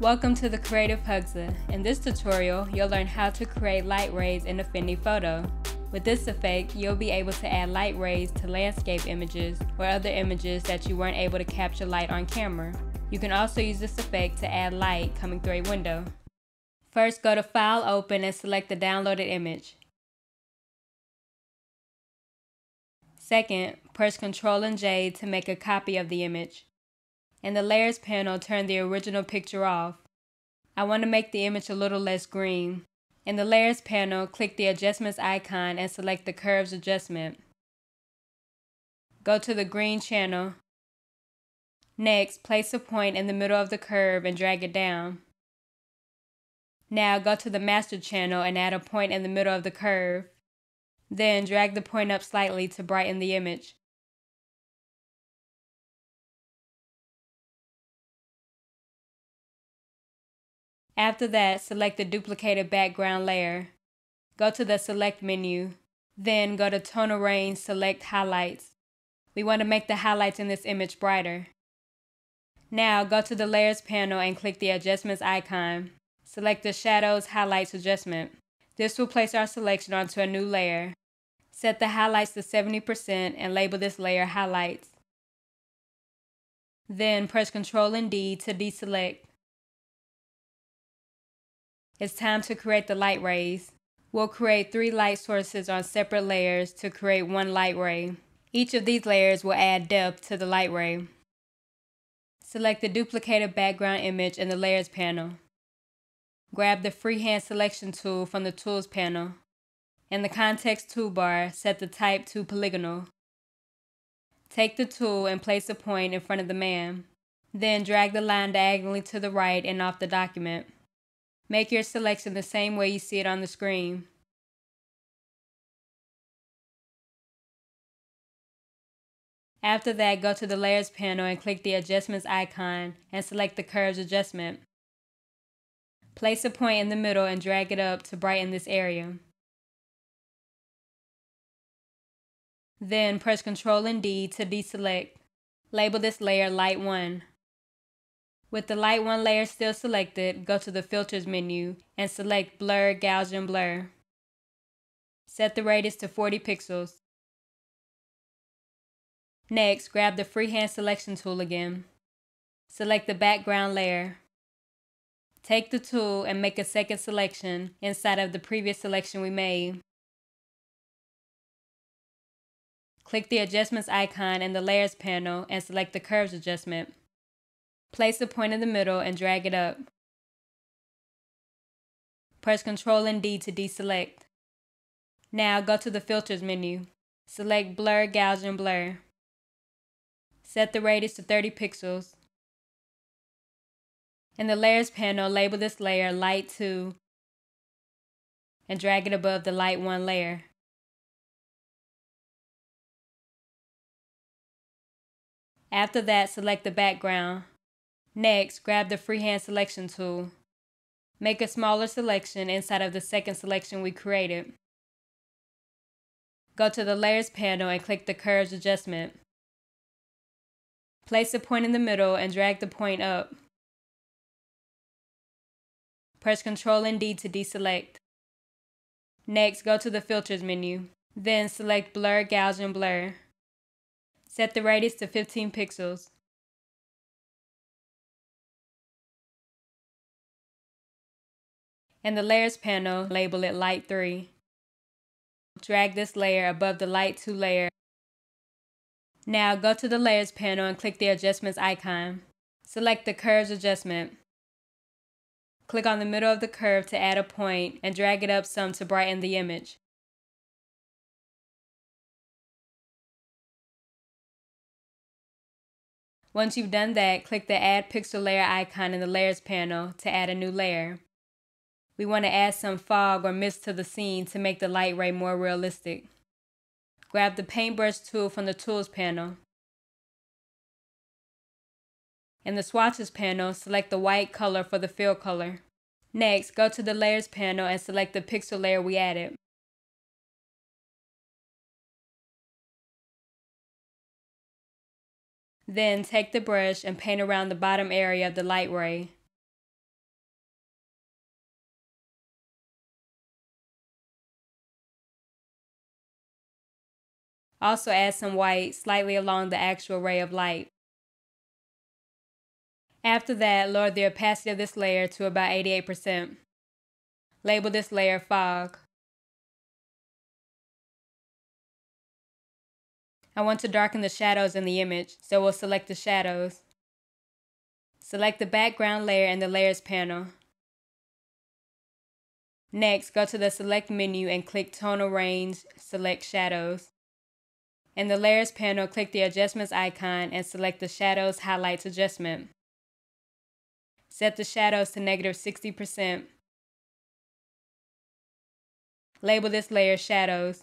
Welcome to the Creative Hagja. In this tutorial, you'll learn how to create light rays in Affinity Photo. With this effect, you'll be able to add light rays to landscape images or other images that you weren't able to capture light on camera. You can also use this effect to add light coming through a window. First, go to File Open and select the downloaded image. Second, press Ctrl and J to make a copy of the image. In the Layers panel, turn the original picture off. I want to make the image a little less green. In the Layers panel, click the Adjustments icon and select the Curves adjustment. Go to the green channel. Next, place a point in the middle of the curve and drag it down. Now go to the Master channel and add a point in the middle of the curve. Then drag the point up slightly to brighten the image. After that, select the duplicated background layer. Go to the Select menu. Then go to Tonal Range, select Highlights. We want to make the highlights in this image brighter. Now go to the Layers panel and click the Adjustments icon. Select the Shadows Highlights adjustment. This will place our selection onto a new layer. Set the highlights to 70% and label this layer Highlights. Then press Ctrl and D to deselect. It's time to create the light rays. We'll create three light sources on separate layers to create one light ray. Each of these layers will add depth to the light ray. Select the duplicated background image in the Layers panel. Grab the Freehand Selection tool from the Tools panel. In the Context toolbar, set the type to Polygonal. Take the tool and place a point in front of the man. Then drag the line diagonally to the right and off the document. Make your selection the same way you see it on the screen. After that, go to the Layers panel and click the Adjustments icon and select the Curves adjustment. Place a point in the middle and drag it up to brighten this area. Then press Ctrl and D to deselect. Label this layer Light 1. With the Light 1 layer still selected, go to the Filters menu and select Blur Gaussian Blur. Set the radius to 40 pixels. Next, grab the Freehand Selection tool again. Select the background layer. Take the tool and make a second selection inside of the previous selection we made. Click the Adjustments icon in the Layers panel and select the Curves adjustment. Place the point in the middle and drag it up. Press Ctrl and D to deselect. Now go to the Filters menu. Select Blur Gaussian Blur. Set the radius to 30 pixels. In the Layers panel, label this layer Light 2 and drag it above the Light 1 layer. After that, select the background. Next, grab the freehand selection tool. Make a smaller selection inside of the second selection we created. Go to the Layers panel and click the Curves adjustment. Place a point in the middle and drag the point up. Press Ctrl and D to deselect. Next, go to the Filters menu. Then select Blur Gaussian Blur. Set the radius to 15 pixels. In the Layers panel, label it Light 3. Drag this layer above the Light 2 layer. Now go to the Layers panel and click the Adjustments icon. Select the Curves adjustment. Click on the middle of the curve to add a point and drag it up some to brighten the image. Once you've done that, click the Add Pixel Layer icon in the Layers panel to add a new layer. We want to add some fog or mist to the scene to make the light ray more realistic. Grab the paintbrush tool from the Tools panel. In the Swatches panel, select the white color for the fill color. Next, go to the Layers panel and select the pixel layer we added. Then take the brush and paint around the bottom area of the light ray. Also add some white slightly along the actual ray of light. After that, lower the opacity of this layer to about 88%. Label this layer Fog. I want to darken the shadows in the image, so we'll select the shadows. Select the background layer in the Layers panel. Next, go to the Select menu and click Tonal Range, select Shadows. In the Layers panel, click the Adjustments icon and select the Shadows Highlights Adjustment. Set the shadows to negative 60%. Label this layer Shadows.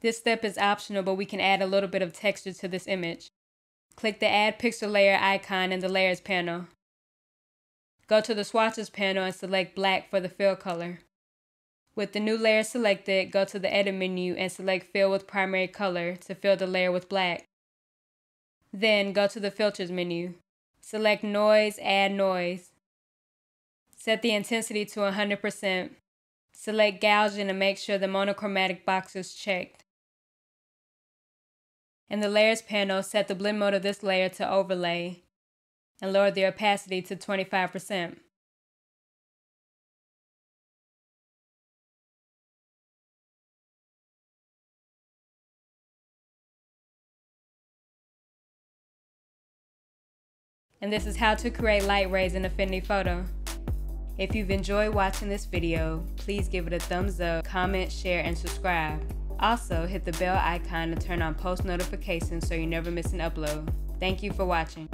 This step is optional, but we can add a little bit of texture to this image. Click the Add Pixel Layer icon in the Layers panel. Go to the Swatches panel and select Black for the fill color. With the new layer selected, go to the Edit menu and select Fill with Primary Color to fill the layer with black. Then go to the Filters menu. Select Noise, Add Noise. Set the intensity to 100%. Select Gaussian and make sure the monochromatic box is checked. In the Layers panel, set the blend mode of this layer to Overlay and lower the opacity to 25%. And this is how to create light rays in Affinity Photo. If you've enjoyed watching this video, please give it a thumbs up, comment, share, and subscribe. Also, hit the bell icon to turn on post notifications so you never miss an upload. Thank you for watching.